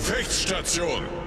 Gefechtsstation!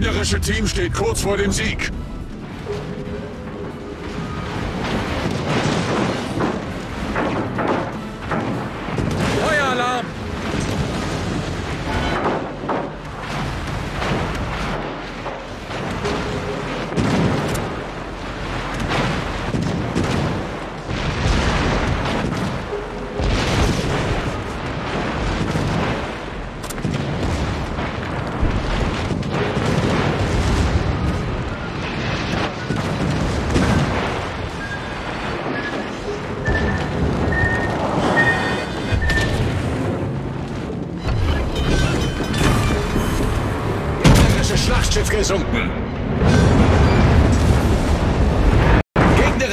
Gegnerische Team steht kurz vor dem Sieg.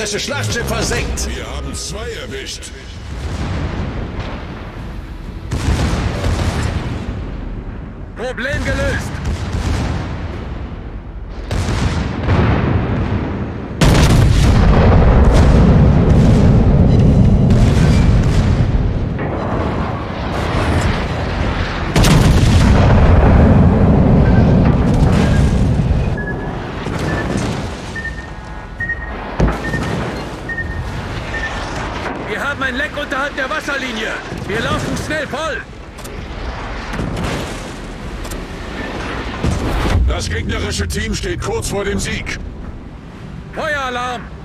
Gegnerische Schlachtschiff versenkt. Wir haben zwei erwischt. Problem gelöst. Unterhalb der Wasserlinie. Wir laufen schnell voll. Das gegnerische Team steht kurz vor dem Sieg. Feueralarm!